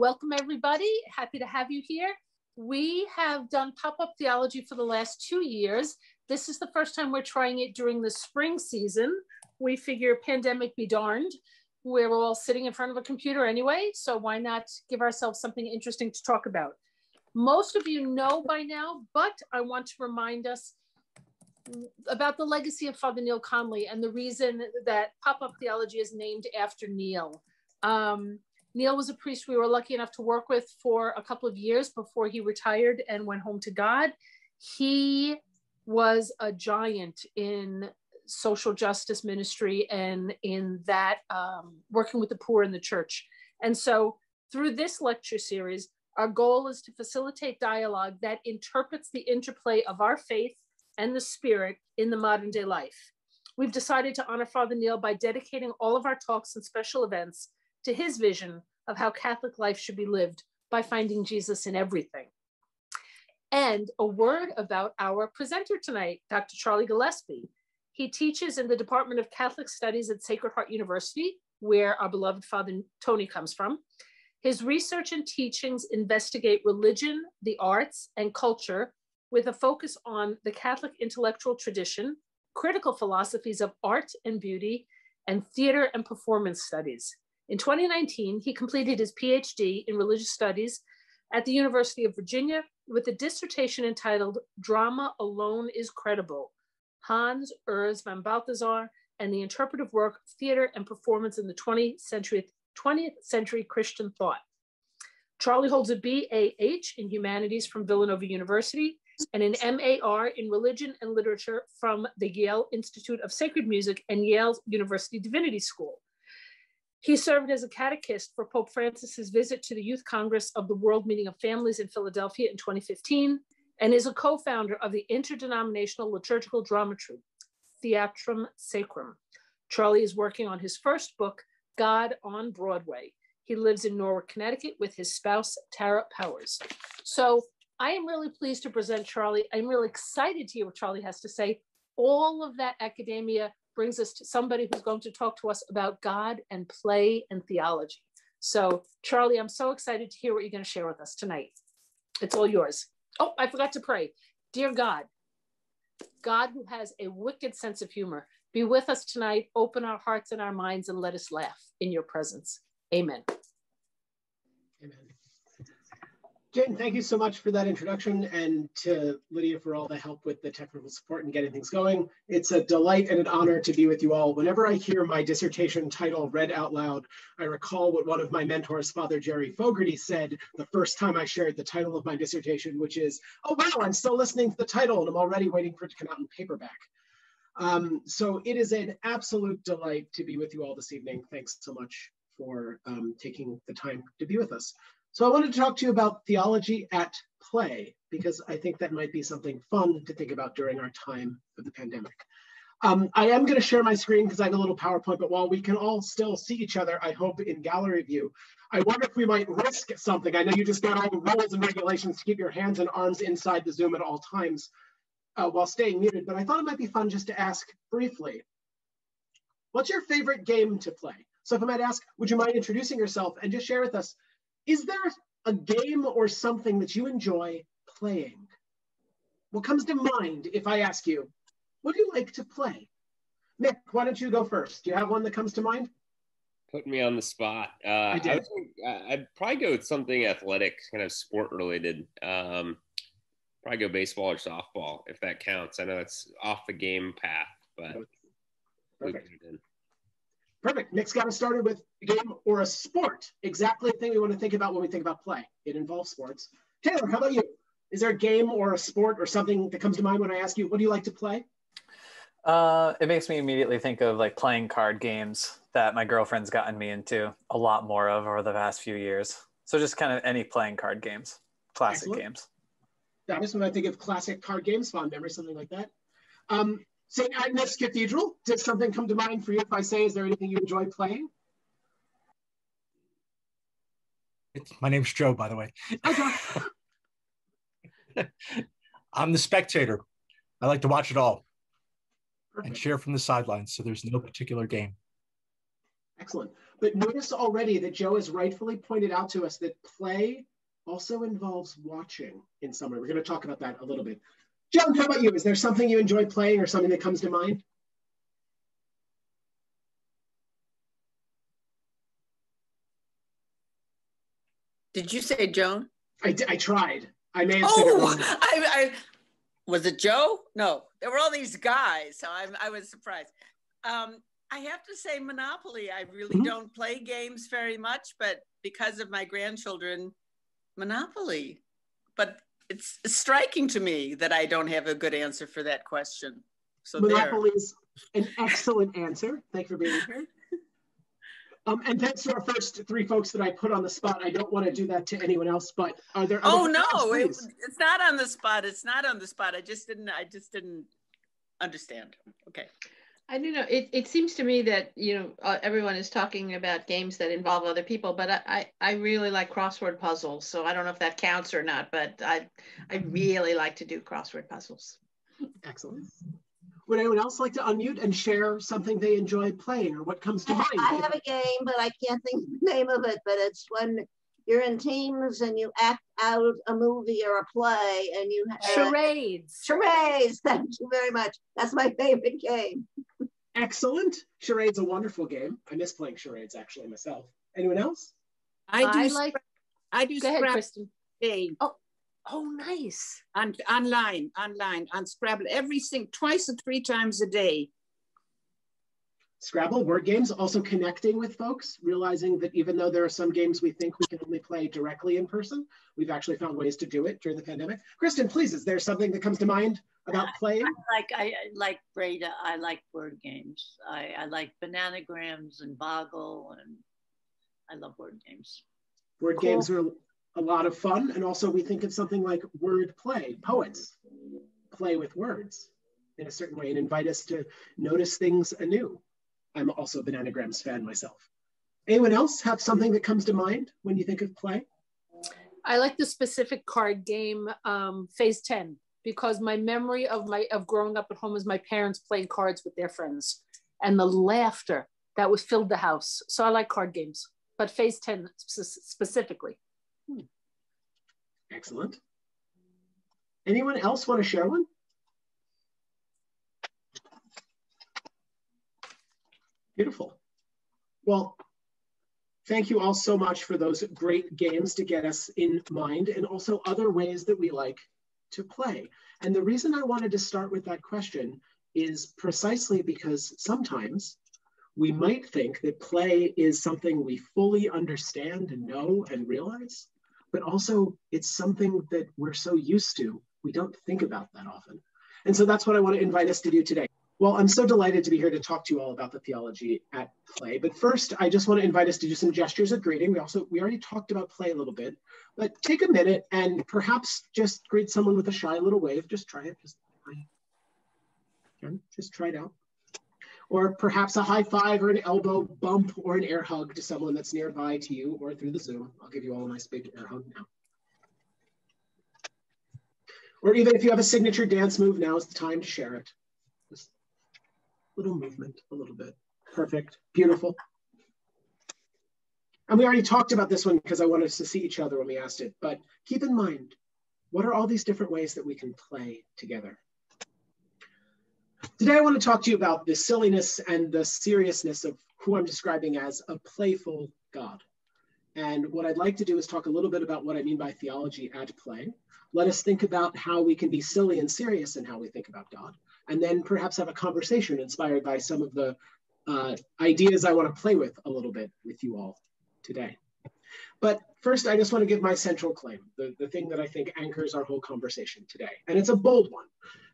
Welcome, everybody. Happy to have you here. We have done pop up theology for the last two years. This is the first time we're trying it during the spring season. We figure pandemic be darned. We're all sitting in front of a computer anyway, so why not give ourselves something interesting to talk about? Most of you know by now, but I want to remind us about the legacy of Father Neil Connolly and the reason that pop up theology is named after Neil. Um, Neil was a priest we were lucky enough to work with for a couple of years before he retired and went home to God. He was a giant in social justice ministry and in that um, working with the poor in the church. And so, through this lecture series, our goal is to facilitate dialogue that interprets the interplay of our faith and the spirit in the modern day life. We've decided to honor Father Neil by dedicating all of our talks and special events to his vision of how Catholic life should be lived by finding Jesus in everything. And a word about our presenter tonight, Dr. Charlie Gillespie. He teaches in the Department of Catholic Studies at Sacred Heart University, where our beloved Father Tony comes from. His research and teachings investigate religion, the arts, and culture with a focus on the Catholic intellectual tradition, critical philosophies of art and beauty, and theater and performance studies. In 2019, he completed his PhD in religious studies at the University of Virginia with a dissertation entitled Drama Alone is Credible Hans Urs von Balthasar and the Interpretive Work of Theater and Performance in the 20th Century, 20th Century Christian Thought. Charlie holds a BAH in Humanities from Villanova University and an MAR in Religion and Literature from the Yale Institute of Sacred Music and Yale University Divinity School. He served as a catechist for Pope Francis's visit to the Youth Congress of the World Meeting of Families in Philadelphia in 2015, and is a co-founder of the interdenominational liturgical drama troupe, Theatrum Sacrum. Charlie is working on his first book, God on Broadway. He lives in Norwalk, Connecticut with his spouse, Tara Powers. So I am really pleased to present Charlie. I'm really excited to hear what Charlie has to say. All of that academia brings us to somebody who's going to talk to us about God and play and theology. So, Charlie, I'm so excited to hear what you're going to share with us tonight. It's all yours. Oh, I forgot to pray. Dear God, God who has a wicked sense of humor, be with us tonight. Open our hearts and our minds and let us laugh in your presence. Amen. Jen, thank you so much for that introduction and to Lydia for all the help with the technical support and getting things going. It's a delight and an honor to be with you all. Whenever I hear my dissertation title read out loud, I recall what one of my mentors, Father Jerry Fogarty, said the first time I shared the title of my dissertation, which is, oh wow, I'm still listening to the title and I'm already waiting for it to come out in paperback. Um, so it is an absolute delight to be with you all this evening. Thanks so much for um, taking the time to be with us. So I wanted to talk to you about theology at play, because I think that might be something fun to think about during our time of the pandemic. Um, I am going to share my screen because I have a little PowerPoint, but while we can all still see each other, I hope in gallery view, I wonder if we might risk something. I know you just got all the rules and regulations to keep your hands and arms inside the Zoom at all times uh, while staying muted, but I thought it might be fun just to ask briefly, what's your favorite game to play? So if I might ask, would you mind introducing yourself and just share with us is there a game or something that you enjoy playing? What comes to mind if I ask you, what do you like to play? Nick, why don't you go first? Do you have one that comes to mind? Putting me on the spot. Uh, I did. I would probably go with something athletic, kind of sport related. Um, probably go baseball or softball if that counts. I know it's off the game path, but. Perfect. Perfect. Nick's got us started with a game or a sport. Exactly the thing we want to think about when we think about play. It involves sports. Taylor, how about you? Is there a game or a sport or something that comes to mind when I ask you, what do you like to play? Uh, it makes me immediately think of like playing card games that my girlfriend's gotten me into a lot more of over the past few years. So just kind of any playing card games, classic Excellent. games. That is when I think of classic card games, fond memory, something like that. Um, St. Agnes Cathedral, does something come to mind for you if I say, is there anything you enjoy playing? It's, my name's Joe, by the way. I'm the spectator. I like to watch it all Perfect. and cheer from the sidelines. So there's no particular game. Excellent. But notice already that Joe has rightfully pointed out to us that play also involves watching in some way. We're going to talk about that a little bit. Joan, how about you? Is there something you enjoy playing or something that comes to mind? Did you say Joan? I, I tried. I may have said it Oh, wrong. I, I was it Joe? No, there were all these guys, so I, I was surprised. Um, I have to say, Monopoly. I really Mhm. don't play games very much, but because of my grandchildren, Monopoly. But it's striking to me that I don't have a good answer for that question. So there. Monopoly is an excellent answer. Thank you for being here. Um, and thanks to our first three folks that I put on the spot. I don't want to do that to anyone else, but are there? other Oh no, it, it's not on the spot. It's not on the spot. I just didn't. I just didn't understand. Okay. I don't know. It, it seems to me that, you know, uh, everyone is talking about games that involve other people, but I, I, I really like crossword puzzles. So I don't know if that counts or not, but I, I really like to do crossword puzzles. Excellent. Would anyone else like to unmute and share something they enjoy playing or what comes to mind? I have a game, but I can't think of the name of it. But it's when you're in teams and you act out a movie or a play, and you uh, Charades. charades. Thank you very much. That's my favorite game. Excellent. Charade's a wonderful game. I miss playing charades actually myself. Anyone else? I do. I like- I do Go ahead, Scrabble Kristen. game Oh, oh, nice. on online, online on Scrabble every sing twice or three times a day. Scrabble, word games, also connecting with folks, realizing that even though there are some games we think we can only play directly in person, we've actually found ways to do it during the pandemic. Kristen, please, is there something that comes to mind about playing? I like I like Breda. I like word games. I, I like bananagrams and Boggle, and I love word games. Word Cool. games are a lot of fun. And also we think of something like word play. Poets play with words in a certain way and invite us to notice things anew. I'm also a Bananagrams fan myself. Anyone else have something that comes to mind when you think of play? I like the specific card game, um, Phase 10, because my memory of my of growing up at home is my parents playing cards with their friends and the laughter that was filled the house. So I like card games, but Phase 10 sp- specifically. Excellent. Anyone else want to share one? Beautiful. Well, thank you all so much for those great games to get us in mind and also other ways that we like to play. And the reason I wanted to start with that question is precisely because sometimes we might think that play is something we fully understand and know and realize, but also it's something that we're so used to, we don't think about that often. And so that's what I want to invite us to do today. Well, I'm so delighted to be here to talk to you all about the theology at play. But first, I just want to invite us to do some gestures of greeting. We also, we already talked about play a little bit, but take a minute and perhaps just greet someone with a shy little wave. Just try it. Just, again, just try it out. Or perhaps a high five or an elbow bump or an air hug to someone that's nearby to you or through the Zoom. I'll give you all a nice big air hug now. Or even if you have a signature dance move, now is the time to share it. Little movement, a little bit. Perfect, beautiful. And we already talked about this one because I wanted us to see each other when we asked it, but keep in mind, what are all these different ways that we can play together? Today, I want to talk to you about the silliness and the seriousness of who I'm describing as a playful God. And what I'd like to do is talk a little bit about what I mean by theology at play. Let us think about how we can be silly and serious in how we think about God, and then perhaps have a conversation inspired by some of the uh, ideas I want to play with a little bit with you all today. But first, I just want to give my central claim, the, the thing that I think anchors our whole conversation today. And it's a bold one.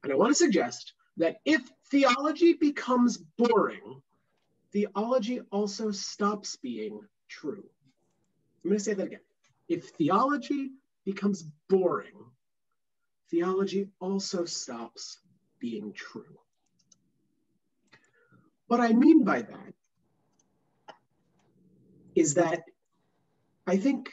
And I want to suggest that if theology becomes boring, theology also stops being true. I'm going to say that again. If theology becomes boring, theology also stops being true. What I mean by that is that I think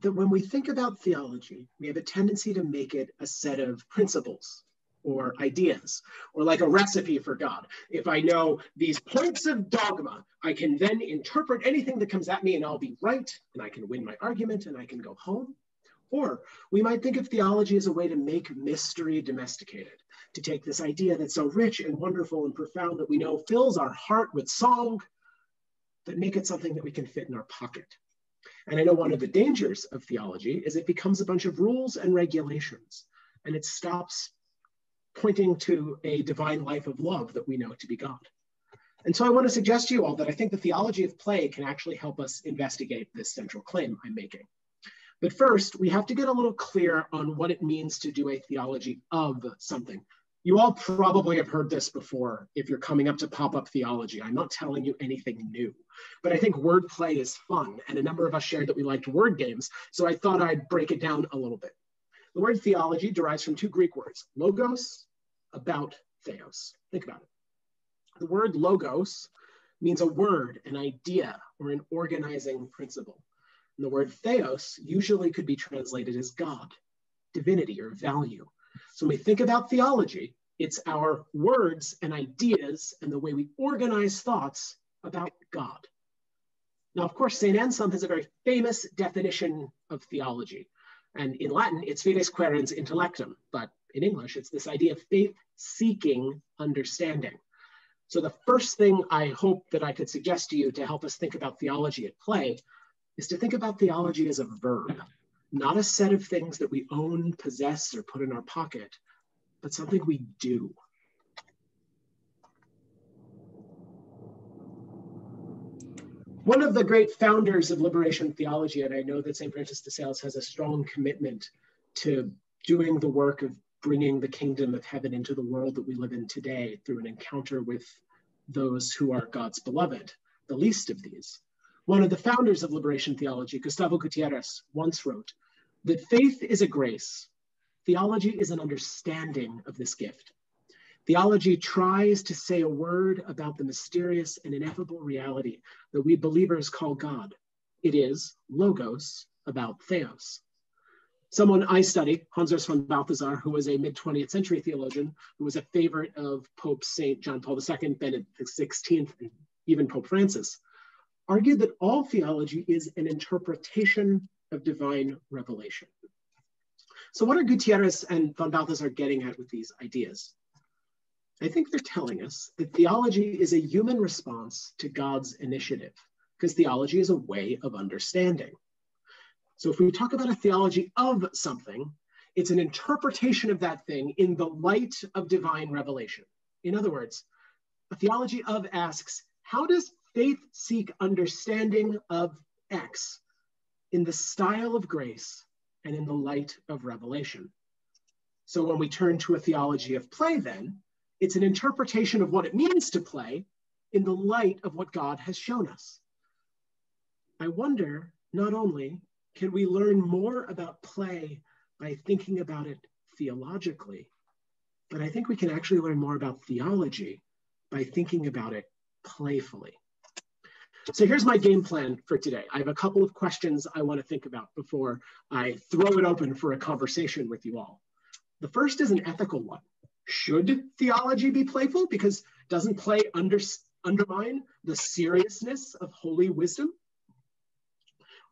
that when we think about theology, we have a tendency to make it a set of principles or ideas, or like a recipe for God. If I know these points of dogma, I can then interpret anything that comes at me and I'll be right, and I can win my argument and I can go home. Or we might think of theology as a way to make mystery domesticated, to take this idea that's so rich and wonderful and profound that we know fills our heart with song, but make it something that we can fit in our pocket. And I know one of the dangers of theology is it becomes a bunch of rules and regulations, and it stops pointing to a divine life of love that we know to be God. And so I want to suggest to you all that I think the theology of play can actually help us investigate this central claim I'm making. But first, we have to get a little clear on what it means to do a theology of something. You all probably have heard this before if you're coming up to pop up theology. I'm not telling you anything new, but I think wordplay is fun. And a number of us shared that we liked word games. So I thought I'd break it down a little bit. The word theology derives from two Greek words, logos, about theos. Think about it. The word logos means a word, an idea, or an organizing principle. And the word theos usually could be translated as God, divinity, or value. So when we think about theology, it's our words and ideas and the way we organize thoughts about God. Now, of course, St. Anselm has a very famous definition of theology. And in Latin, it's fides quaerens intellectum, but in English, it's this idea of faith seeking understanding. So the first thing I hope that I could suggest to you to help us think about theology at play is to think about theology as a verb, not a set of things that we own, possess, or put in our pocket, but something we do. One of the great founders of liberation theology, and I know that St. Francis de Sales has a strong commitment to doing the work of bringing the kingdom of heaven into the world that we live in today through an encounter with those who are God's beloved, the least of these. One of the founders of liberation theology, Gustavo Gutierrez, once wrote that faith is a grace, theology is an understanding of this gift. Theology tries to say a word about the mysterious and ineffable reality that we believers call God. It is logos about theos. Someone I study, Hans Urs von Balthasar, who was a mid 20th century theologian, who was a favorite of Pope St. John Paul II, Benedict XVI, and even Pope Francis, argued that all theology is an interpretation of divine revelation. So, what are Gutierrez and von Balthasar getting at with these ideas? I think they're telling us that theology is a human response to God's initiative, because theology is a way of understanding. So if we talk about a theology of something, it's an interpretation of that thing in the light of divine revelation. In other words, a theology of asks, how does faith seek understanding of X in the style of grace and in the light of revelation? So when we turn to a theology of play, then, it's an interpretation of what it means to play in the light of what God has shown us. I wonder not only can we learn more about play by thinking about it theologically? But I think we can actually learn more about theology by thinking about it playfully. So here's my game plan for today. I have a couple of questions I want to think about before I throw it open for a conversation with you all. The first is an ethical one. Should theology be playful? Because doesn't play under, undermine the seriousness of holy wisdom?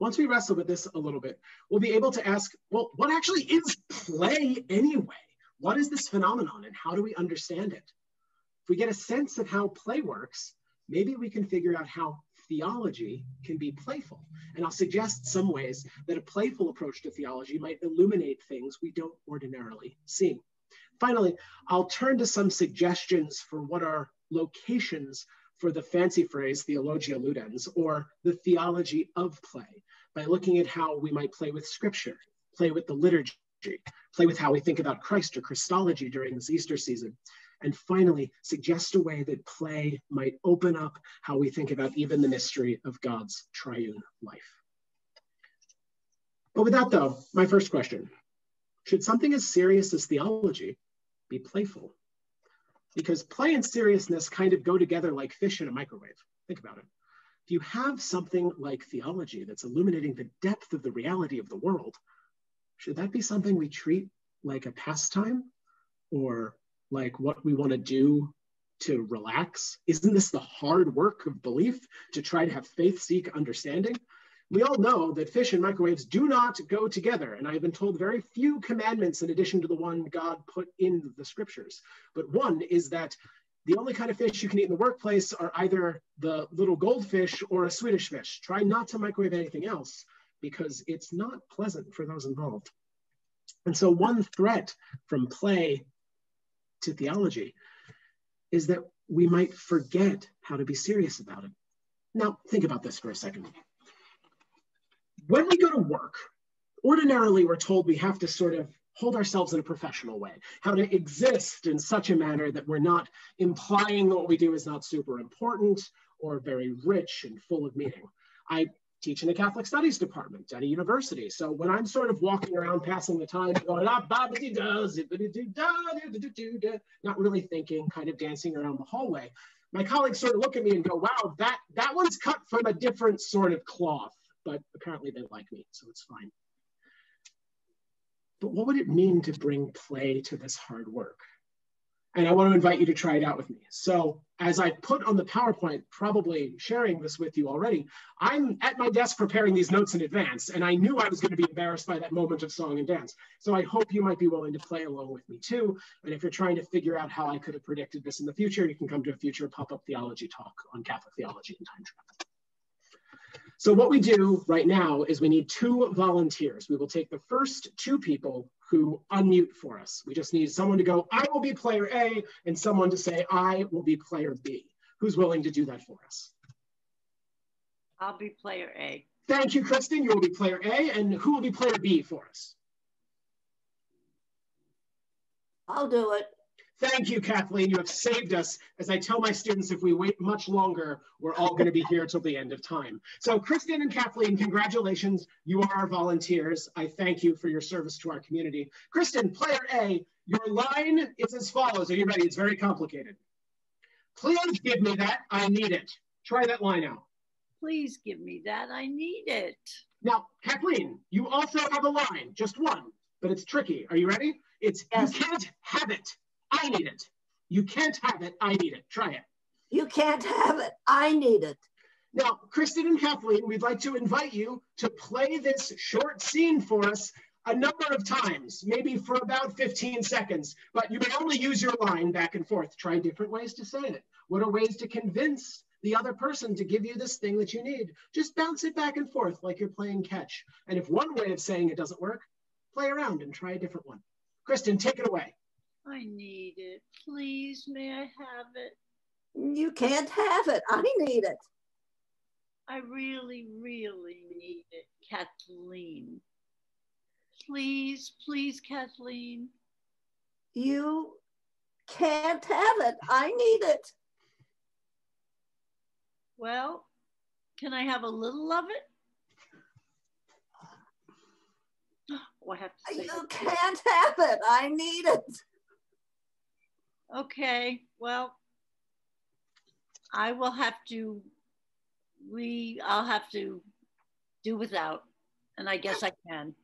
once we wrestle with this a little bit, we'll be able to ask, well, what actually is play anyway? What is this phenomenon and how do we understand it? If we get a sense of how play works, maybe we can figure out how theology can be playful. And I'll suggest some ways that a playful approach to theology might illuminate things we don't ordinarily see. Finally, I'll turn to some suggestions for what are locations for the fancy phrase theologia ludens, or the theology of play, by looking at how we might play with scripture, play with the liturgy, play with how we think about Christ or Christology during this Easter season. And finally, suggest a way that play might open up how we think about even the mystery of God's triune life. But with that, though, my first question should something as serious as theology be playful? Because play and seriousness kind of go together like fish in a microwave. Think about it. If you have something like theology that's illuminating the depth of the reality of the world, should that be something we treat like a pastime or like what we want to do to relax? Isn't this the hard work of belief to try to have faith seek understanding? We all know that fish and microwaves do not go together, and I have been told very few commandments in addition to the one God put in the scriptures. But one is that the only kind of fish you can eat in the workplace are either the little goldfish or a Swedish fish. Try not to microwave anything else because it's not pleasant for those involved. And so, one threat from play to theology is that we might forget how to be serious about it. Now, think about this for a second. When we go to work, ordinarily we're told we have to sort of hold ourselves in a professional way, how to exist in such a manner that we're not implying that what we do is not super important or very rich and full of meaning. I teach in the Catholic Studies department at a university. So when I'm sort of walking around passing the time, going, ah, not really thinking, kind of dancing around the hallway, my colleagues sort of look at me and go, wow, that, that one's cut from a different sort of cloth, but apparently they like me, so it's fine. But what would it mean to bring play to this hard work? And I want to invite you to try it out with me. So as I put on the PowerPoint, probably sharing this with you already, I'm at my desk preparing these notes in advance, and I knew I was going to be embarrassed by that moment of song and dance. So I hope you might be willing to play along with me too. And if you're trying to figure out how I could have predicted this in the future, you can come to a future pop-up theology talk on Catholic theology and time travel. So what we do right now is we need two volunteers. We will take the first two people who unmute for us. We just need someone to go, I will be player A, and someone to say, I will be player B. Who's willing to do that for us? I'll be player A. Thank you, Kristen. You will be player A. And who will be player B for us? I'll do it. Thank you, Kathleen. You have saved us. As I tell my students, if we wait much longer, we're all going to be here till the end of time. So Kristen and Kathleen, congratulations. You are our volunteers. I thank you for your service to our community. Kristen, player A, your line is as follows. Are you ready? It's very complicated. Please give me that. I need it. Try that line out. Please give me that. I need it. Now, Kathleen, you also have a line, just one, but it's tricky. Are you ready? It's you can't have it. I need it. You can't have it. I need it. Try it. You can't have it. I need it. Now, Kristen and Kathleen, we'd like to invite you to play this short scene for us a number of times, maybe for about 15 seconds, but you may only use your line back and forth. Try different ways to say it. What are ways to convince the other person to give you this thing that you need? Just bounce it back and forth like you're playing catch. And if one way of saying it doesn't work, play around and try a different one. Kristen, take it away. I need it. Please, may I have it? You can't have it. I need it. I really, really need it, Kathleen. Please, please, Kathleen. You can't have it. I need it. Well, can I have a little of it? Oh, I have to say you can't have it. I need it. Okay, well, I will have to re, I'll have to do without, and I guess I can.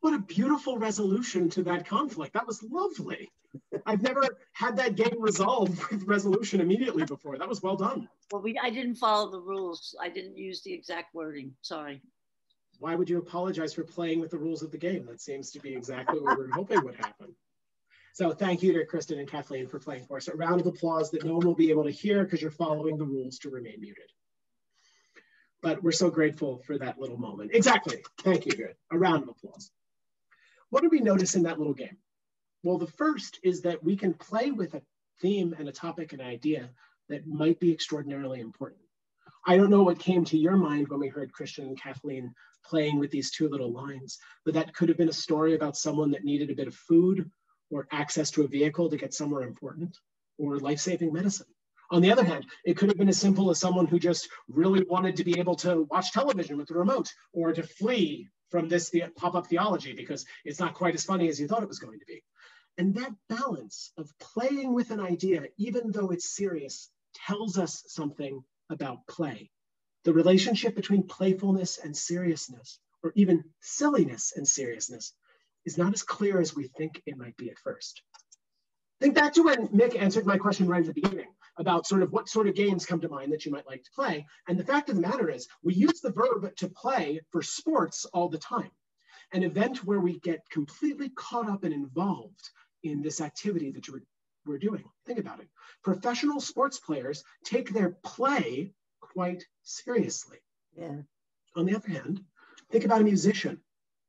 What a beautiful resolution to that conflict. That was lovely. I've never had that game resolved with resolution immediately before. That was well done. Well, we, I didn't follow the rules. I didn't use the exact wording. Sorry. Why would you apologize for playing with the rules of the game? That seems to be exactly what we were hoping would happen. So thank you to Kristen and Kathleen for playing for us. A round of applause that no one will be able to hear because you're following the rules to remain muted. But we're so grateful for that little moment. Exactly. Thank you, good. A round of applause. What did we notice in that little game? Well, the first is that we can play with a theme and a topic and idea that might be extraordinarily important. I don't know what came to your mind when we heard Kristen and Kathleen playing with these two little lines, but that could have been a story about someone that needed a bit of food or access to a vehicle to get somewhere important or life-saving medicine. On the other hand, it could have been as simple as someone who just really wanted to be able to watch television with the remote or to flee from this pop-up theology because it's not quite as funny as you thought it was going to be. And that balance of playing with an idea, even though it's serious, tells us something about play. The relationship between playfulness and seriousness, or even silliness and seriousness, is not as clear as we think it might be at first. Think back to when Nick answered my question right at the beginning about sort of what sort of games come to mind that you might like to play. And the fact of the matter is, we use the verb to play for sports all the time. An event where we get completely caught up and involved in this activity that we're, we're doing. Think about it. Professional sports players take their play quite seriously. Yeah. On the other hand, think about a musician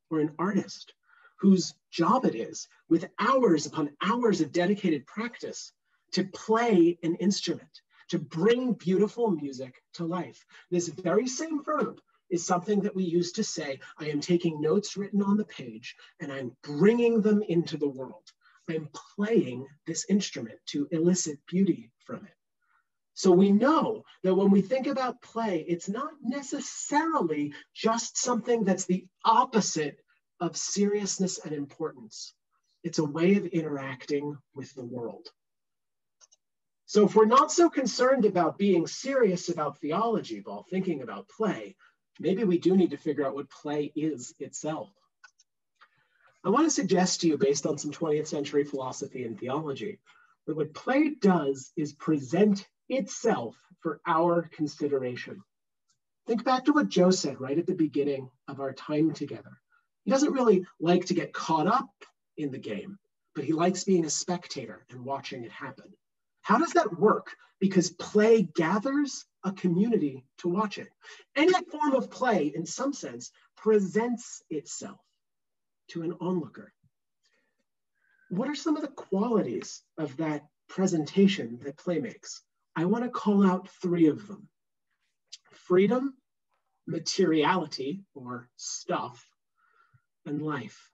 or an artist whose job it is, with hours upon hours of dedicated practice, to play an instrument, to bring beautiful music to life. This very same verb is something that we use to say, I am taking notes written on the page and I'm bringing them into the world. I'm playing this instrument to elicit beauty from it. So we know that when we think about play, it's not necessarily just something that's the opposite of seriousness and importance. It's a way of interacting with the world. So if we're not so concerned about being serious about theology while thinking about play, maybe we do need to figure out what play is itself. I want to suggest to you, based on some 20th century philosophy and theology, that what play does is present itself for our consideration. Think back to what Joe said right at the beginning of our time together. He doesn't really like to get caught up in the game, but he likes being a spectator and watching it happen. How does that work? Because play gathers a community to watch it. Any form of play, in some sense, presents itself to an onlooker. What are some of the qualities of that presentation that play makes? I want to call out three of them freedom, materiality, or stuff, and life.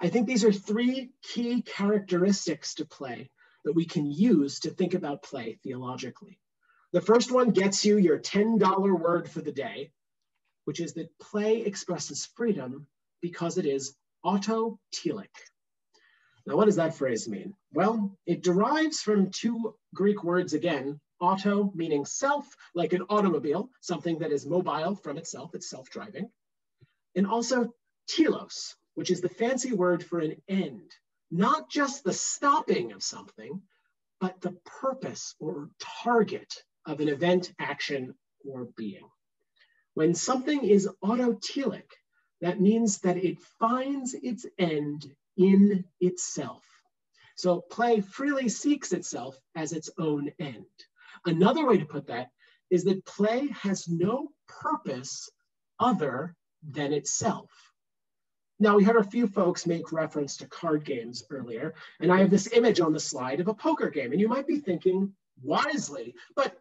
I think these are three key characteristics to play that we can use to think about play theologically. The first one gets you your $10 word for the day, which is that play expresses freedom because it is autotelic. Now, what does that phrase mean? Well, it derives from two Greek words again, auto meaning self, like an automobile, something that is mobile from itself, it's self-driving, and also telos, which is the fancy word for an end, not just the stopping of something, but the purpose or target of an event, action, or being. When something is autotelic, that means that it finds its end in itself. So play freely seeks itself as its own end. Another way to put that is that play has no purpose other than itself. Now, we heard a few folks make reference to card games earlier, and I have this image on the slide of a poker game, and you might be thinking wisely, but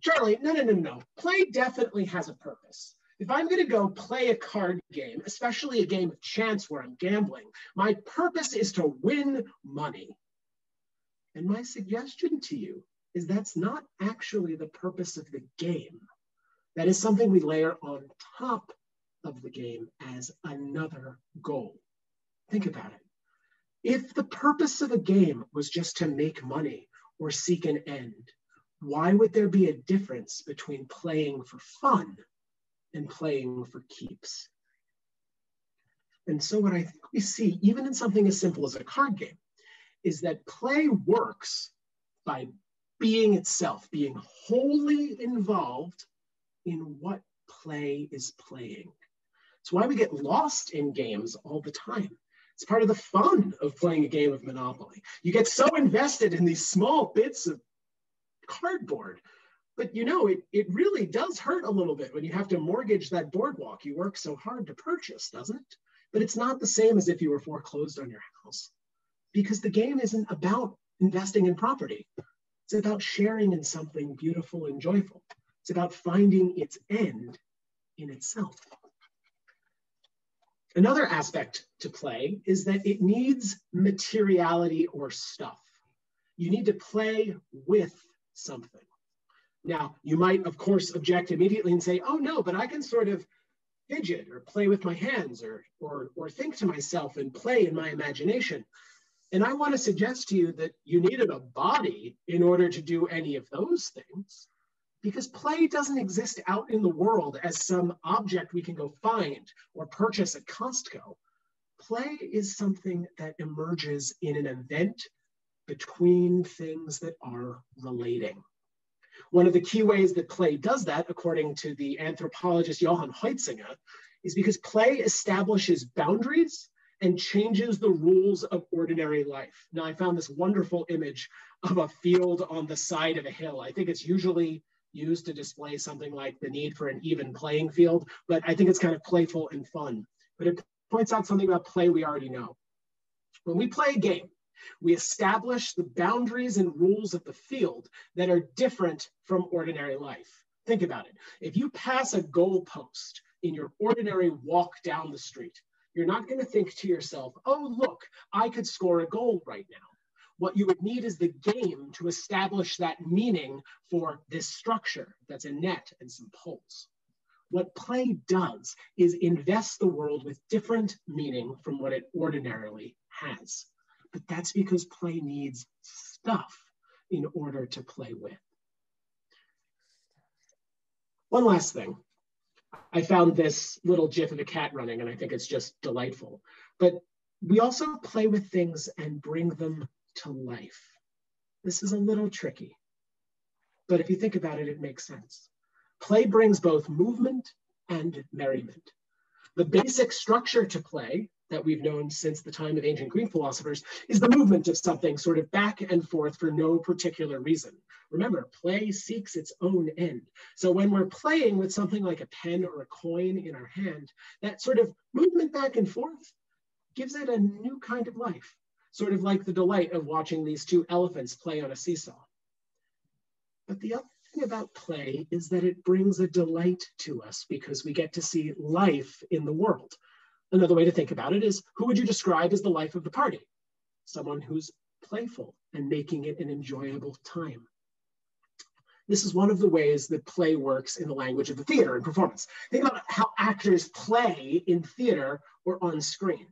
Charlie, no, no, no, no. Play definitely has a purpose. If I'm going to go play a card game, especially a game of chance where I'm gambling, my purpose is to win money. And my suggestion to you is that's not actually the purpose of the game. That is something we layer on top of the game as another goal. Think about it. If the purpose of a game was just to make money or seek an end, why would there be a difference between playing for fun and playing for keeps. And so what I think we see, even in something as simple as a card game, is that play works by being itself, being wholly involved in what play is playing. It's why we get lost in games all the time. It's part of the fun of playing a game of Monopoly. You get so invested in these small bits of cardboard but you know, it, it really does hurt a little bit when you have to mortgage that boardwalk you work so hard to purchase, doesn't it? But it's not the same as if you were foreclosed on your house because the game isn't about investing in property. It's about sharing in something beautiful and joyful. It's about finding its end in itself. Another aspect to play is that it needs materiality or stuff. You need to play with something. Now, you might, of course, object immediately and say, oh no, but I can sort of fidget or play with my hands or, or, or think to myself and play in my imagination. And I want to suggest to you that you needed a body in order to do any of those things because play doesn't exist out in the world as some object we can go find or purchase at Costco. Play is something that emerges in an event between things that are relating. One of the key ways that play does that, according to the anthropologist Johan Huizinga, is because play establishes boundaries and changes the rules of ordinary life. Now, I found this wonderful image of a field on the side of a hill. I think it's usually used to display something like the need for an even playing field, but I think it's kind of playful and fun. But it points out something about play we already know. When we play a game, we establish the boundaries and rules of the field that are different from ordinary life. Think about it. If you pass a goalpost in your ordinary walk down the street, you're not going to think to yourself, oh, look, I could score a goal right now. What you would need is the game to establish that meaning for this structure that's a net and some poles. What play does is invest the world with different meaning from what it ordinarily has. But that's because play needs stuff in order to play with. One last thing. I found this little gif of a cat running, and I think it's just delightful. But we also play with things and bring them to life. This is a little tricky, but if you think about it, it makes sense. Play brings both movement and merriment. The basic structure to play that we've known since the time of ancient Greek philosophers is the movement of something sort of back and forth for no particular reason. Remember, play seeks its own end. So when we're playing with something like a pen or a coin in our hand, that sort of movement back and forth gives it a new kind of life, sort of like the delight of watching these two elephants play on a seesaw. But the other thing about play is that it brings a delight to us because we get to see life in the world. Another way to think about it is who would you describe as the life of the party? Someone who's playful and making it an enjoyable time. This is one of the ways that play works in the language of the theater and performance. Think about how actors play in theater or on screen.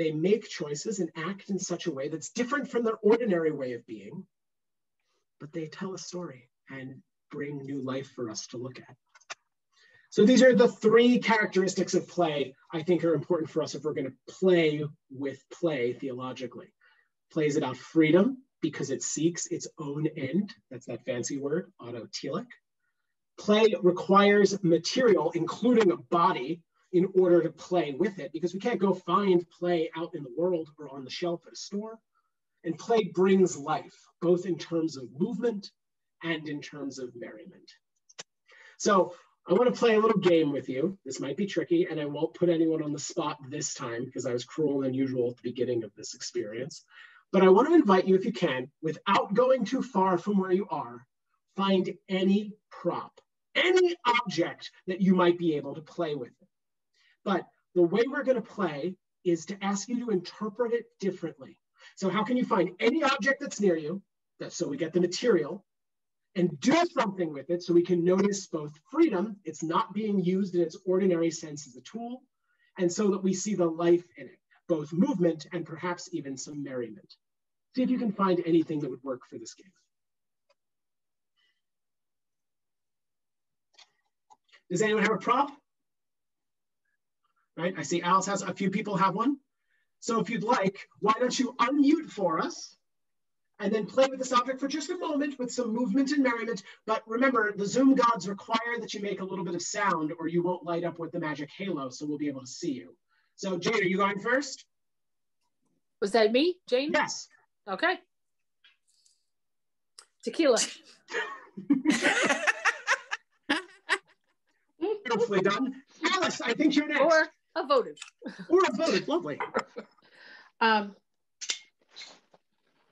They make choices and act in such a way that's different from their ordinary way of being, but they tell a story and bring new life for us to look at. So these are the three characteristics of play I think are important for us if we're going to play with play theologically. Play is about freedom because it seeks its own end. That's that fancy word, autotelic. Play requires material, including a body, in order to play with it because we can't go find play out in the world or on the shelf at a store. And play brings life, both in terms of movement and in terms of merriment. So I want to play a little game with you. This might be tricky, and I won't put anyone on the spot this time because I was cruel and unusual at the beginning of this experience. But I want to invite you, if you can, without going too far from where you are, find any prop, any object that you might be able to play with. But the way we're going to play is to ask you to interpret it differently. So how can you find any object that's near you, that, so we get the material, and do something with it so we can notice both freedom, it's not being used in its ordinary sense as a tool, and so that we see the life in it, both movement and perhaps even some merriment. See if you can find anything that would work for this game. Does anyone have a prop? Right, I see Alice has, a few people have one. So if you'd like, why don't you unmute for us and then play with this object for just a moment with some movement and merriment. But remember, the Zoom gods require that you make a little bit of sound or you won't light up with the magic halo, so we'll be able to see you. So Jane, are you going first? Was that me, Jane? Yes. Okay. Tequila. Beautifully done. Alice, I think you're next. Or a votive. Or a votive, lovely. Um,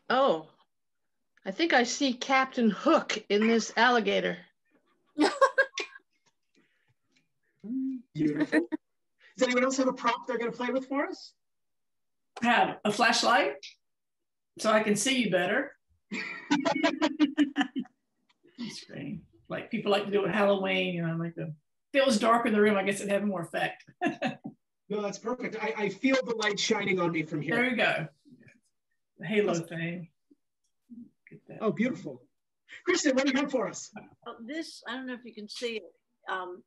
oh, I think I see Captain Hook in this alligator. Beautiful. Does anyone else have a prop they're going to play with for us? Have a flashlight so I can see you better. Screen. Like people like to do it Halloween, you know, I like the feels dark in the room. I guess it'd have more effect. no, that's perfect. I, I feel the light shining on me from here. There you go. The halo thing. Oh, beautiful. Kristen, what do you have for us? Oh, this, I don't know if you can see it. Um,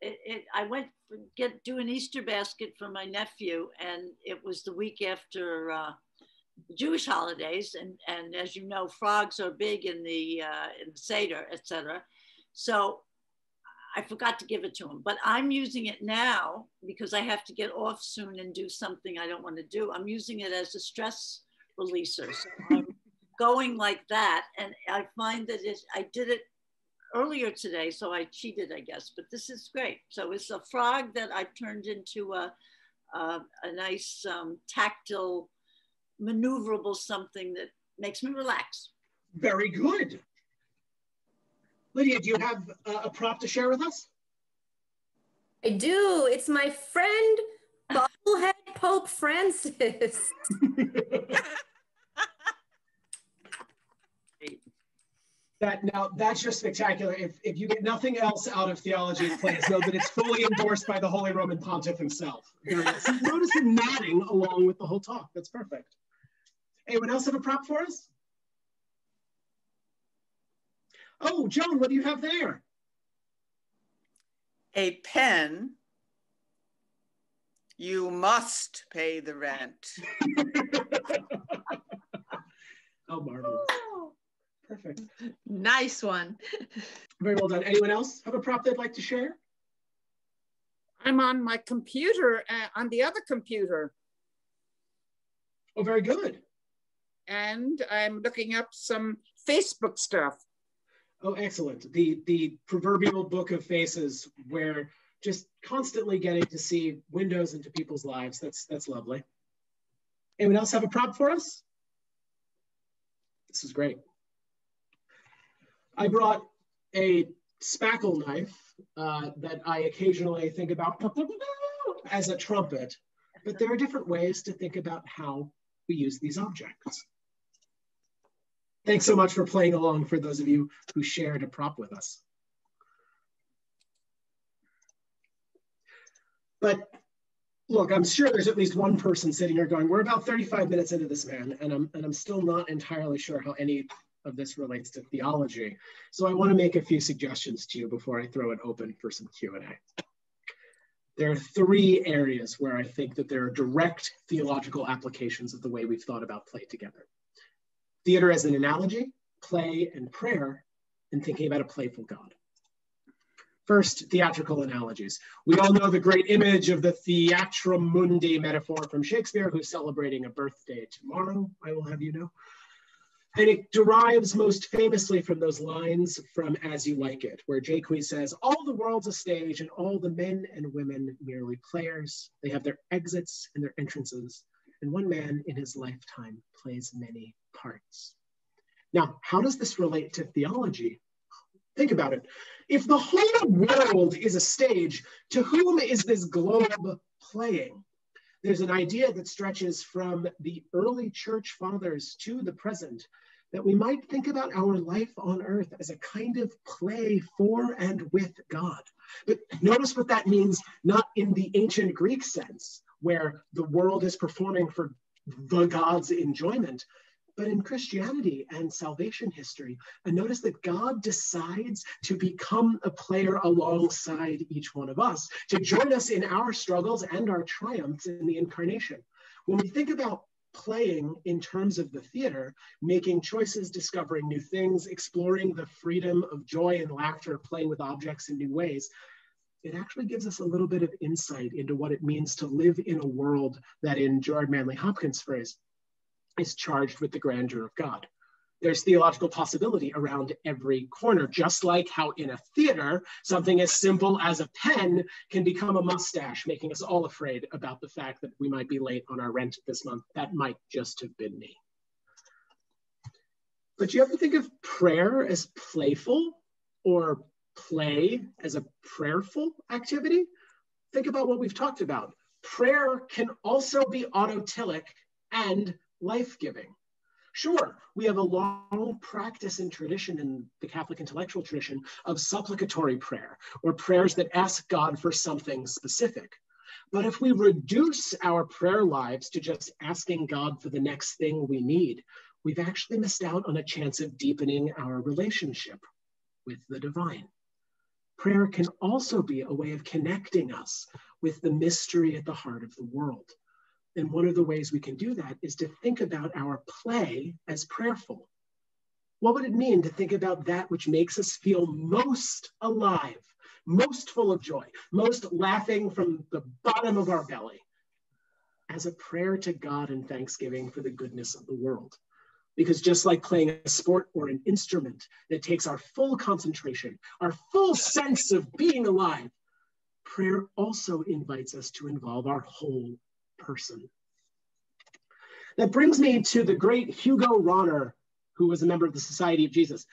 it, it, I went get do an Easter basket for my nephew, and it was the week after uh, Jewish holidays, and and as you know, frogs are big in the uh, in the Seder, etc. So I forgot to give it to him, but I'm using it now because I have to get off soon and do something I don't want to do. I'm using it as a stress releaser. So I'm going like that, and I find that it, I did it earlier today, so I cheated, I guess. But this is great. So it's a frog that I've turned into a a, a nice um, tactile, maneuverable something that makes me relax. Very good. Lydia, do you have a, a prop to share with us? I do. It's my friend, Bobblehead Pope Francis. that now that's just spectacular. If, if you get nothing else out of theology, please know that it's fully endorsed by the Holy Roman Pontiff himself. Notice him nodding along with the whole talk. That's perfect. Anyone else have a prop for us? Oh, Joan, what do you have there? A pen. You must pay the rent. oh, marvelous. Perfect. Nice one. Very well done. Anyone else have a prop they'd like to share? I'm on my computer, uh, on the other computer. Oh, very good. And I'm looking up some Facebook stuff. Oh, excellent. The the proverbial book of faces where just constantly getting to see windows into people's lives. That's that's lovely. Anyone else have a prop for us? This is great. I brought a spackle knife uh, that I occasionally think about as a trumpet, but there are different ways to think about how we use these objects. Thanks so much for playing along for those of you who shared a prop with us. But look, I'm sure there's at least one person sitting here going, we're about 35 minutes into this, man, and I'm, and I'm still not entirely sure how any of this relates to theology. So I wanna make a few suggestions to you before I throw it open for some Q&A. There are three areas where I think that there are direct theological applications of the way we've thought about play together theater as an analogy, play and prayer, and thinking about a playful God. First, theatrical analogies. We all know the great image of the theatrum mundi metaphor from Shakespeare, who's celebrating a birthday tomorrow, I will have you know. And it derives most famously from those lines from As You Like It, where Jaques says, All the world's a stage, and all the men and women merely players. They have their exits and their entrances, and one man in his lifetime plays many parts. Now, how does this relate to theology? Think about it. If the whole world is a stage, to whom is this globe playing? There's an idea that stretches from the early church fathers to the present that we might think about our life on earth as a kind of play for and with God. But notice what that means, not in the ancient Greek sense, where the world is performing for the God's enjoyment, but in Christianity and salvation history, and notice that God decides to become a player alongside each one of us, to join us in our struggles and our triumphs in the incarnation. When we think about playing in terms of the theater, making choices, discovering new things, exploring the freedom of joy and laughter, playing with objects in new ways, it actually gives us a little bit of insight into what it means to live in a world that, in Gerard Manley Hopkins' phrase, is charged with the grandeur of God. There's theological possibility around every corner, just like how in a theater, something as simple as a pen can become a mustache, making us all afraid about the fact that we might be late on our rent this month. That might just have been me. But you ever think of prayer as playful or play as a prayerful activity? Think about what we've talked about. Prayer can also be autotelic and life giving. Sure, we have a long practice and tradition in the Catholic intellectual tradition of supplicatory prayer, or prayers that ask God for something specific. But if we reduce our prayer lives to just asking God for the next thing we need, we've actually missed out on a chance of deepening our relationship with the divine. Prayer can also be a way of connecting us with the mystery at the heart of the world And one of the ways we can do that is to think about our play as prayerful. What would it mean to think about that which makes us feel most alive, most full of joy, most laughing from the bottom of our belly, as a prayer to God and thanksgiving for the goodness of the world? Because just like playing a sport or an instrument that takes our full concentration, our full sense of being alive, prayer also invites us to involve our whole person. That brings me to the great Hugo Rahner, who was a member of the Society of Jesus.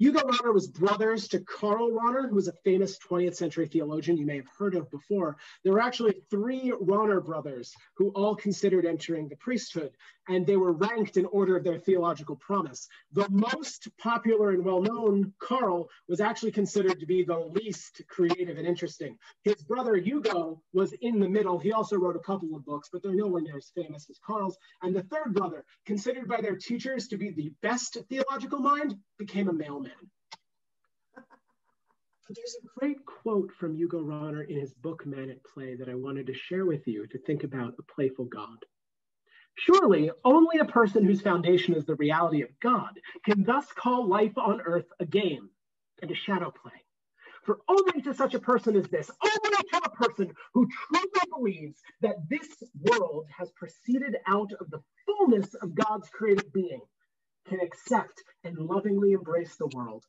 Hugo Rahner was brothers to Karl Rahner, who was a famous 20th century theologian you may have heard of before. There were actually three Rahner brothers who all considered entering the priesthood, and they were ranked in order of their theological promise. The most popular and well known, Karl, was actually considered to be the least creative and interesting. His brother Hugo was in the middle. He also wrote a couple of books, but they're nowhere near as famous as Karl's. And the third brother, considered by their teachers to be the best theological mind, became a mailman. There's a great quote from Hugo Rahner in his book Man at Play that I wanted to share with you to think about a playful God. Surely, only a person whose foundation is the reality of God can thus call life on earth a game and a shadow play. For only to such a person as this, only to a person who truly believes that this world has proceeded out of the fullness of God's created being, can accept and lovingly embrace the world,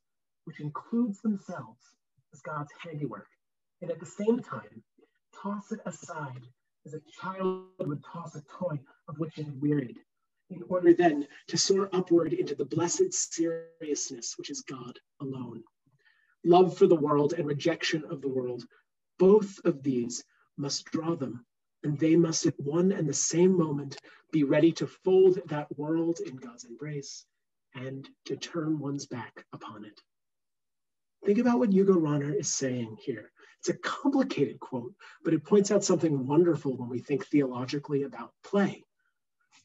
which includes themselves as God's handiwork, and at the same time, toss it aside as a child would toss a toy of which it is wearied, in order then to soar upward into the blessed seriousness which is God alone. Love for the world and rejection of the world, both of these must draw them, and they must at one and the same moment be ready to fold that world in God's embrace and to turn one's back upon it. Think about what Hugo Rahner is saying here. It's a complicated quote, but it points out something wonderful when we think theologically about play.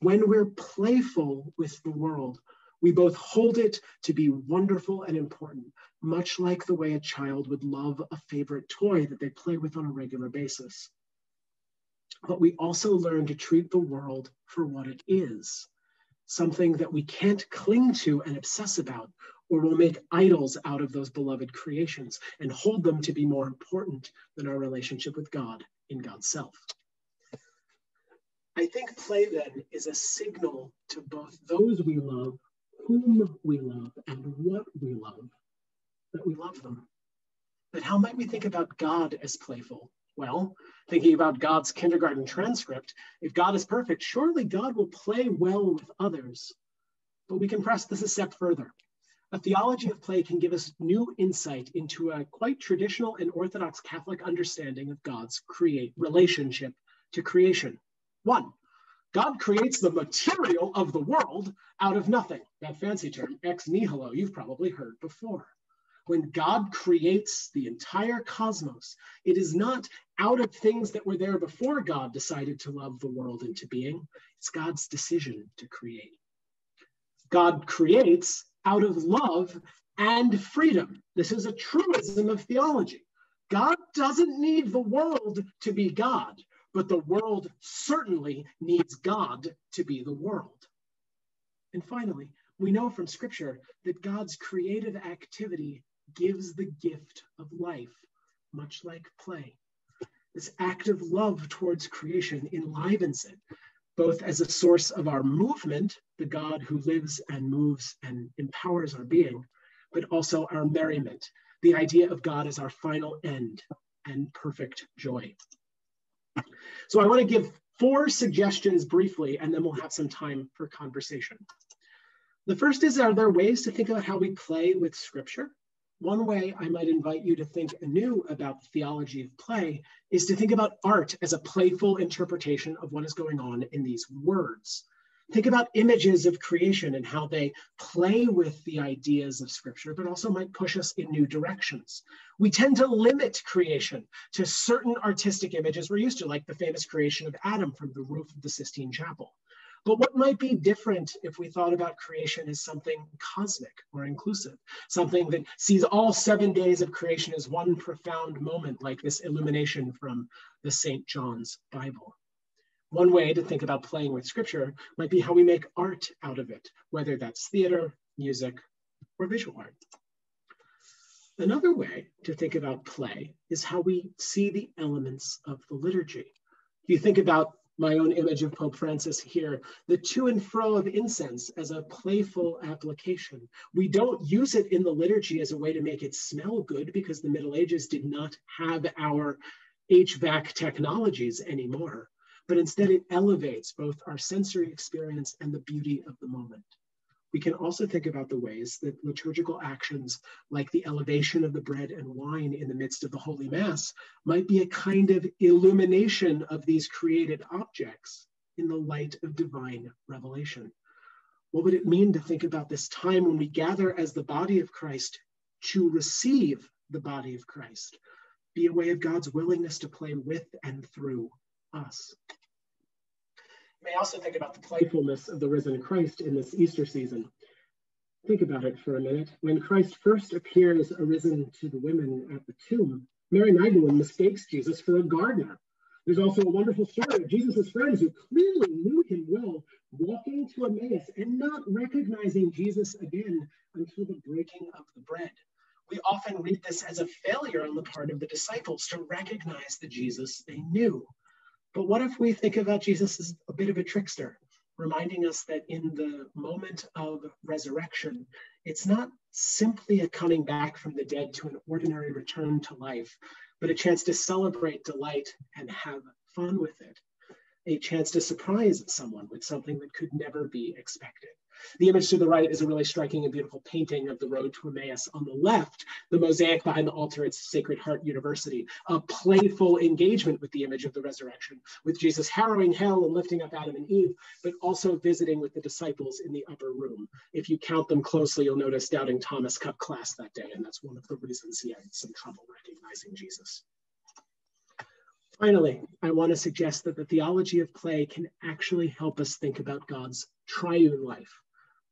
When we're playful with the world, we both hold it to be wonderful and important, much like the way a child would love a favorite toy that they play with on a regular basis. But we also learn to treat the world for what it is something that we can't cling to and obsess about or we'll make idols out of those beloved creations and hold them to be more important than our relationship with God in God's self. I think play then is a signal to both those we love, whom we love, and what we love, that we love them. But how might we think about God as playful? Well, thinking about God's kindergarten transcript, if God is perfect, surely God will play well with others. But we can press this a step further. A theology of play can give us new insight into a quite traditional and Orthodox Catholic understanding of God's create relationship to creation. One, God creates the material of the world out of nothing. That fancy term, ex nihilo, you've probably heard before. When God creates the entire cosmos, it is not out of things that were there before God decided to love the world into being. It's God's decision to create. God creates out of love and freedom. This is a truism of theology. God doesn't need the world to be God, but the world certainly needs God to be the world. And finally, we know from scripture that God's creative activity gives the gift of life, much like play. This act of love towards creation enlivens it, both as a source of our movement, the God who lives and moves and empowers our being, but also our merriment, the idea of God as our final end and perfect joy. So I want to give four suggestions briefly, and then we'll have some time for conversation. The first is, are there ways to think about how we play with scripture? One way I might invite you to think anew about the theology of play is to think about art as a playful interpretation of what is going on in these words. Think about images of creation and how they play with the ideas of scripture, but also might push us in new directions. We tend to limit creation to certain artistic images we're used to, like the famous creation of Adam from the roof of the Sistine Chapel. But what might be different if we thought about creation as something cosmic or inclusive, something that sees all seven days of creation as one profound moment, like this illumination from the St. John's Bible? One way to think about playing with scripture might be how we make art out of it, whether that's theater, music, or visual art. Another way to think about play is how we see the elements of the liturgy. You think about my own image of Pope Francis here, the to and fro of incense as a playful application. We don't use it in the liturgy as a way to make it smell good because the Middle Ages did not have our HVAC technologies anymore, but instead it elevates both our sensory experience and the beauty of the moment. We can also think about the ways that liturgical actions, like the elevation of the bread and wine in the midst of the Holy Mass, might be a kind of illumination of these created objects in the light of divine revelation. What would it mean to think about this time when we gather as the body of Christ to receive the body of Christ? Be a way of God's willingness to play with and through us may also think about the playfulness of the risen Christ in this Easter season. Think about it for a minute. When Christ first appears arisen to the women at the tomb, Mary Magdalene mistakes Jesus for a gardener. There's also a wonderful story of Jesus' friends who clearly knew him well, walking to Emmaus and not recognizing Jesus again until the breaking of the bread. We often read this as a failure on the part of the disciples to recognize the Jesus they knew. But what if we think about Jesus as a bit of a trickster, reminding us that in the moment of resurrection, it's not simply a coming back from the dead to an ordinary return to life, but a chance to celebrate delight and have fun with it, a chance to surprise someone with something that could never be expected. The image to the right is a really striking and beautiful painting of the road to Emmaus. On the left, the mosaic behind the altar, it's Sacred Heart University, a playful engagement with the image of the resurrection, with Jesus harrowing hell and lifting up Adam and Eve, but also visiting with the disciples in the upper room. If you count them closely, you'll notice Doubting Thomas cut class that day, and that's one of the reasons he had some trouble recognizing Jesus. Finally, I want to suggest that the theology of play can actually help us think about God's triune life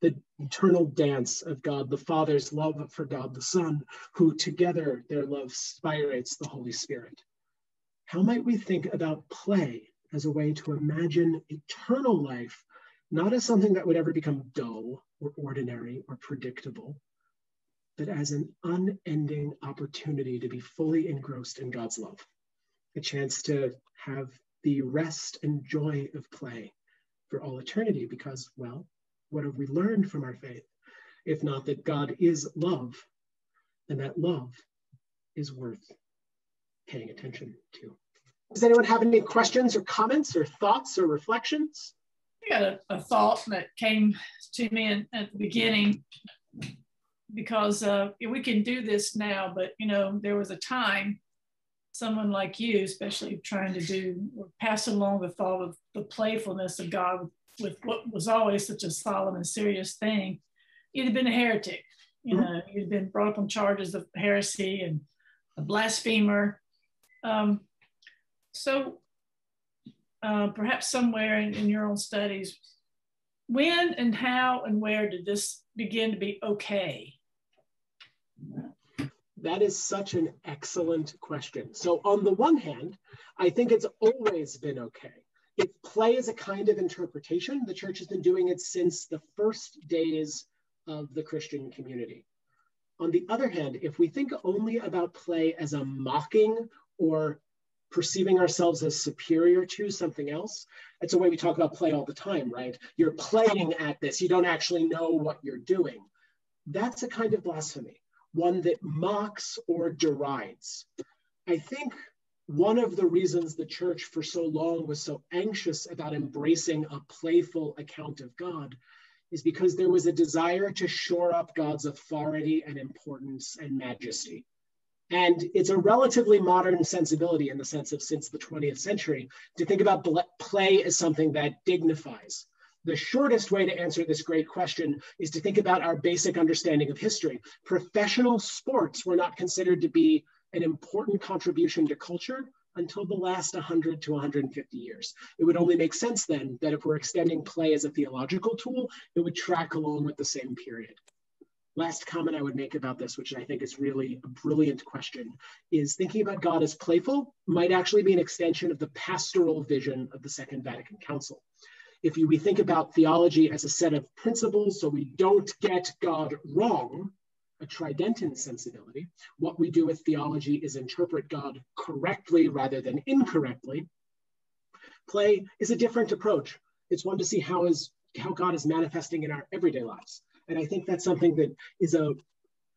the eternal dance of God the Father's love for God the Son, who together their love spirates the Holy Spirit. How might we think about play as a way to imagine eternal life, not as something that would ever become dull or ordinary or predictable, but as an unending opportunity to be fully engrossed in God's love, a chance to have the rest and joy of play for all eternity because, well, what have we learned from our faith? If not that God is love, and that love is worth paying attention to. Does anyone have any questions or comments or thoughts or reflections? I got a, a thought that came to me in, at the beginning because uh, we can do this now, but you know, there was a time someone like you, especially trying to do or pass along the thought of the playfulness of God with what was always such a solemn and serious thing, you'd have been a heretic. You mm-hmm. know, you'd been brought up on charges of heresy and a blasphemer. Um, so uh, perhaps somewhere in, in your own studies, when and how and where did this begin to be okay? That is such an excellent question. So, on the one hand, I think it's always been okay if play is a kind of interpretation, the church has been doing it since the first days of the Christian community. On the other hand, if we think only about play as a mocking or perceiving ourselves as superior to something else, it's a way we talk about play all the time, right? You're playing at this, you don't actually know what you're doing. That's a kind of blasphemy, one that mocks or derides. I think one of the reasons the church for so long was so anxious about embracing a playful account of God is because there was a desire to shore up God's authority and importance and majesty. And it's a relatively modern sensibility in the sense of since the 20th century to think about play as something that dignifies. The shortest way to answer this great question is to think about our basic understanding of history. Professional sports were not considered to be an important contribution to culture until the last 100 to 150 years. It would only make sense then that if we're extending play as a theological tool, it would track along with the same period. last comment I would make about this, which I think is really a brilliant question, is thinking about God as playful might actually be an extension of the pastoral vision of the Second Vatican Council. If you, we think about theology as a set of principles so we don't get God wrong, a Tridentine sensibility, what we do with theology is interpret God correctly rather than incorrectly. Play is a different approach. It's one to see how is how God is manifesting in our everyday lives. And I think that's something that is a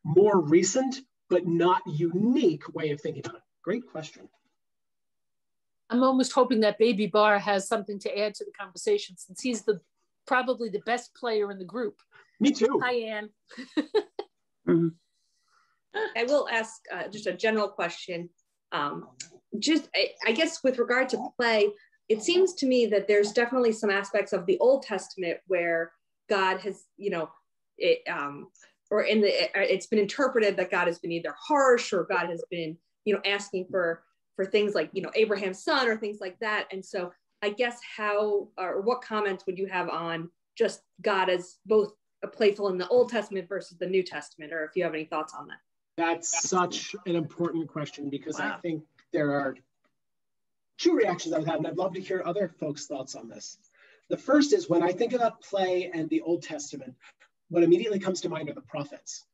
more recent but not unique way of thinking about it. Great question. I'm almost hoping that Baby Bar has something to add to the conversation since he's the probably the best player in the group. Me too. Hi, Anne. mm-hmm. I will ask uh, just a general question. Um, just, I, I guess, with regard to play, it seems to me that there's definitely some aspects of the Old Testament where God has, you know, it, um, or in the, it's been interpreted that God has been either harsh or God has been, you know, asking for for things like, you know, Abraham's son or things like that. And so, I guess how or what comments would you have on just God as both playful in the Old Testament versus the New Testament, or if you have any thoughts on that? That's such an important question because wow. I think there are two reactions I would have, and I'd love to hear other folks' thoughts on this. The first is when I think about play and the Old Testament, what immediately comes to mind are the prophets,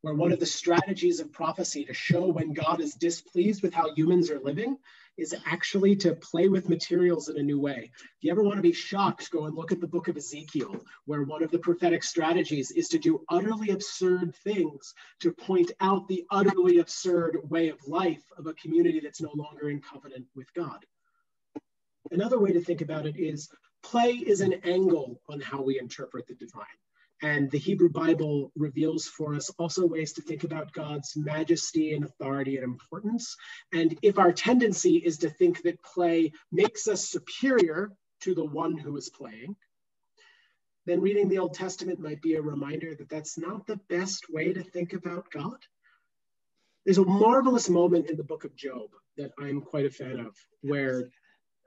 where one of the strategies of prophecy to show when God is displeased with how humans are living is actually to play with materials in a new way. If you ever want to be shocked, go and look at the book of Ezekiel, where one of the prophetic strategies is to do utterly absurd things to point out the utterly absurd way of life of a community that's no longer in covenant with God. Another way to think about it is play is an angle on how we interpret the divine. And the Hebrew Bible reveals for us also ways to think about God's majesty and authority and importance. And if our tendency is to think that play makes us superior to the one who is playing, then reading the Old Testament might be a reminder that that's not the best way to think about God. There's a marvelous moment in the book of Job that I'm quite a fan of, where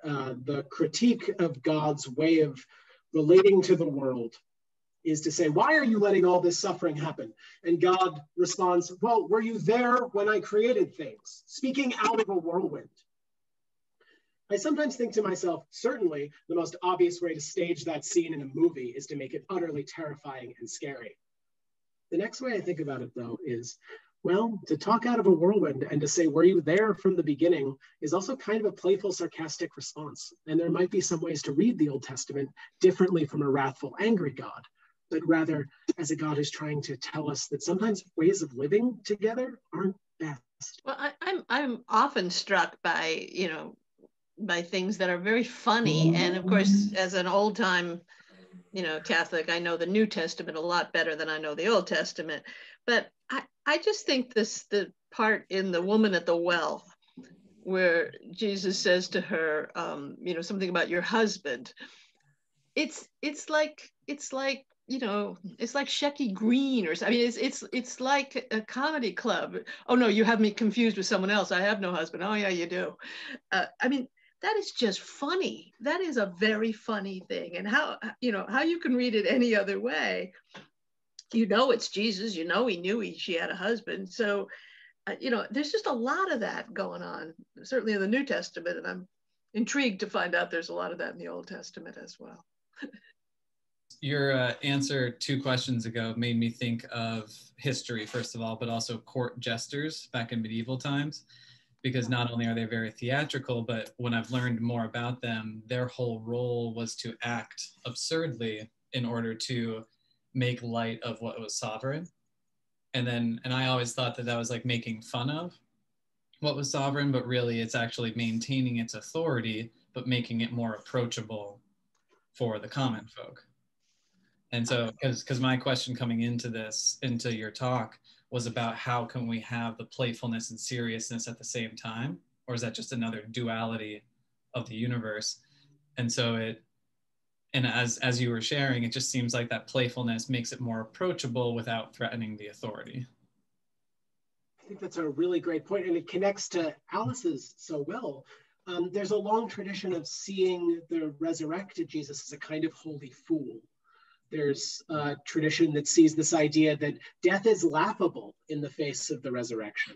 uh, the critique of God's way of relating to the world is to say, Why are you letting all this suffering happen? And God responds, Well, were you there when I created things? Speaking out of a whirlwind. I sometimes think to myself, certainly the most obvious way to stage that scene in a movie is to make it utterly terrifying and scary. The next way I think about it, though, is well, to talk out of a whirlwind and to say, were you there from the beginning is also kind of a playful, sarcastic response. And there might be some ways to read the Old Testament differently from a wrathful, angry God, but rather as a God who's trying to tell us that sometimes ways of living together aren't best. Well, I, I'm I'm often struck by, you know, by things that are very funny. And of course, as an old time, you know, Catholic, I know the New Testament a lot better than I know the Old Testament. But I, I just think this the part in the woman at the well where Jesus says to her, um, you know, something about your husband. It's it's like it's like you know, it's like Shecky Greene or I mean, it's it's it's like a comedy club. Oh no, you have me confused with someone else. I have no husband. Oh yeah, you do. Uh, I mean, that is just funny. That is a very funny thing, and how you know how you can read it any other way you know it's Jesus. You know he knew he, she had a husband. So, uh, you know, there's just a lot of that going on, certainly in the New Testament. And I'm intrigued to find out there's a lot of that in the Old Testament as well. Your uh, answer two questions ago made me think of history, first of all, but also court jesters back in medieval times. Because not only are they very theatrical, but when I've learned more about them, their whole role was to act absurdly in order to make light of what was sovereign and then and i always thought that that was like making fun of what was sovereign but really it's actually maintaining its authority but making it more approachable for the common folk. And so because my question coming into this into your talk was about how can we have the playfulness and seriousness at the same time or is that just another duality of the universe? And so it and as as you were sharing it just seems like that playfulness makes it more approachable without threatening the authority. I think that's a really great point and it connects to alice's so well um, there's a long tradition of seeing the resurrected jesus as a kind of holy fool There's a tradition that sees this idea that death is laughable in the face of the resurrection.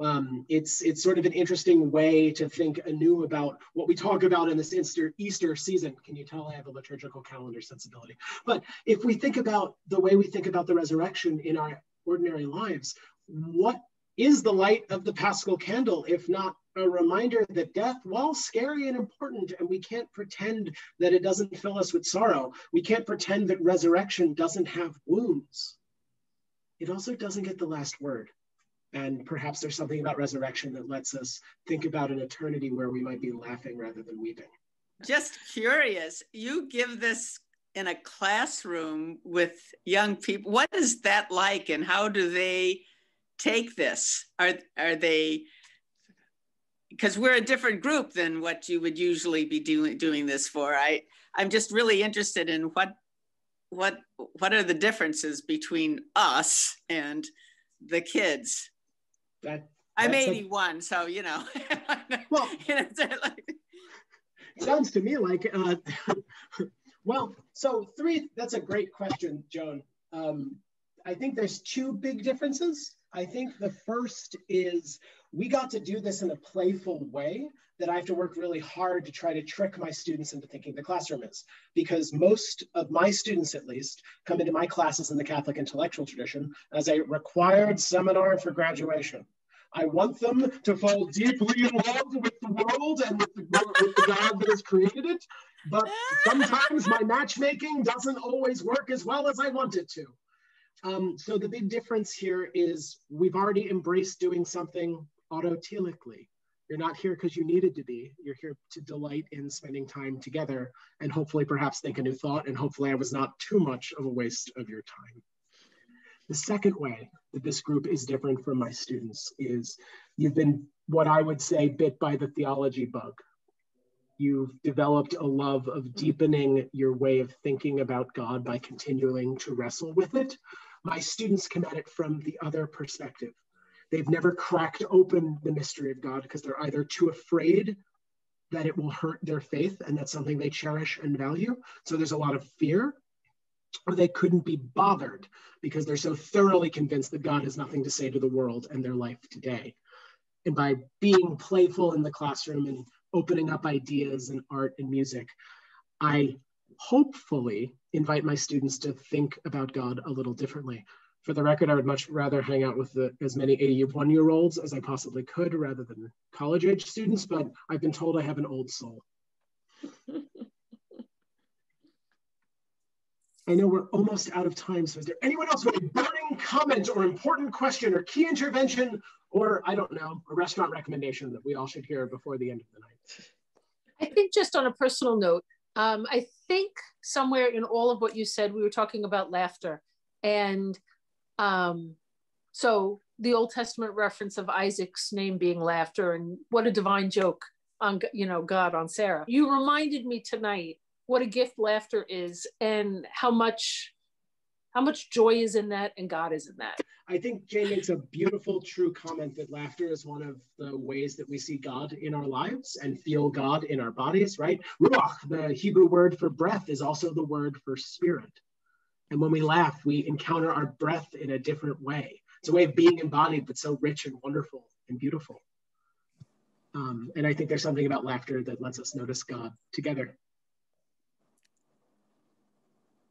Um, it's it's sort of an interesting way to think anew about what we talk about in this Easter Easter season. Can you tell I have a liturgical calendar sensibility? But if we think about the way we think about the resurrection in our ordinary lives, what is the light of the Paschal candle if not a reminder that death, while scary and important, and we can't pretend that it doesn't fill us with sorrow, we can't pretend that resurrection doesn't have wounds. It also doesn't get the last word. And perhaps there's something about resurrection that lets us think about an eternity where we might be laughing rather than weeping. Just curious, you give this in a classroom with young people. What is that like, and how do they take this? Are are they because we're a different group than what you would usually be doing doing this for. I I'm just really interested in what what what are the differences between us and the kids that I'm 81, a, so you know. well, sounds to me like, uh, well, so three. That's a great question, Joan. Um, I think there's two big differences. I think the first is we got to do this in a playful way that I have to work really hard to try to trick my students into thinking the classroom is. Because most of my students, at least, come into my classes in the Catholic intellectual tradition as a required seminar for graduation. I want them to fall deeply in love with the world and with the, with the God that has created it. But sometimes my matchmaking doesn't always work as well as I want it to. Um, so the big difference here is we've already embraced doing something autotelically. You're not here because you needed to be. You're here to delight in spending time together and hopefully perhaps think a new thought. And hopefully I was not too much of a waste of your time. The second way that this group is different from my students is you've been what I would say bit by the theology bug. You've developed a love of deepening your way of thinking about God by continuing to wrestle with it. My students come at it from the other perspective. They've never cracked open the mystery of God because they're either too afraid that it will hurt their faith and that's something they cherish and value. So there's a lot of fear or they couldn't be bothered because they're so thoroughly convinced that God has nothing to say to the world and their life today. And by being playful in the classroom and opening up ideas and art and music, I hopefully invite my students to think about God a little differently. For the record, I would much rather hang out with the, as many 81 year olds as I possibly could rather than college age students, but I've been told I have an old soul. I know we're almost out of time, so is there anyone else with a burning comment or important question or key intervention or, I don't know, a restaurant recommendation that we all should hear before the end of the night? I think just on a personal note, um, I think somewhere in all of what you said, we were talking about laughter. And um, so the Old Testament reference of Isaac's name being laughter and what a divine joke on, you know, God on Sarah. You reminded me tonight what a gift laughter is and how much how much joy is in that and God is in that. I think Jane makes a beautiful, true comment that laughter is one of the ways that we see God in our lives and feel God in our bodies, right? Ruach, the Hebrew word for breath, is also the word for spirit. And when we laugh, we encounter our breath in a different way. It's a way of being embodied, but so rich and wonderful and beautiful. Um, and I think there's something about laughter that lets us notice God together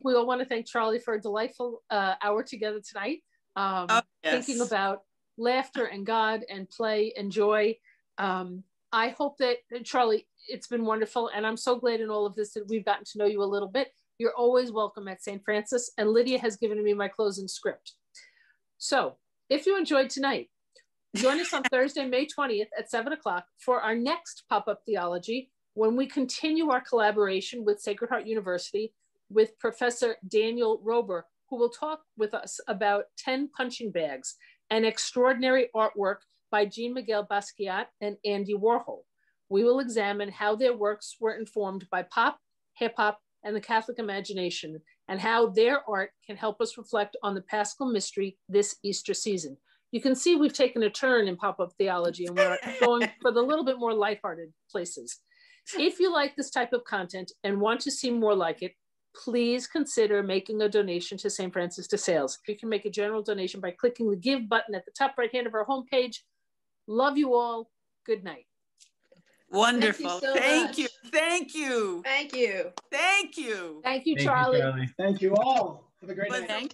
we all want to thank Charlie for a delightful uh, hour together tonight. Um, oh, yes. Thinking about laughter and God and play and joy. Um, I hope that, Charlie, it's been wonderful. And I'm so glad in all of this that we've gotten to know you a little bit. You're always welcome at St. Francis. And Lydia has given me my closing script. So if you enjoyed tonight, join us on Thursday, May 20th at 7 o'clock for our next pop up theology when we continue our collaboration with Sacred Heart University with Professor Daniel Rober, who will talk with us about 10 punching bags, an extraordinary artwork by Jean-Michel Basquiat and Andy Warhol. We will examine how their works were informed by pop, hip hop, and the Catholic imagination, and how their art can help us reflect on the Paschal mystery this Easter season. You can see we've taken a turn in pop up theology and we're going for the little bit more lighthearted places. If you like this type of content and want to see more like it, please consider making a donation to St. Francis de Sales. You can make a general donation by clicking the give button at the top right hand of our homepage. Love you all. Good night. Wonderful. so Thank much. you. Thank you. Thank you. Thank you. Thank you, Thank you, Charlie. Charlie. Thank you all. Have a great But night. thank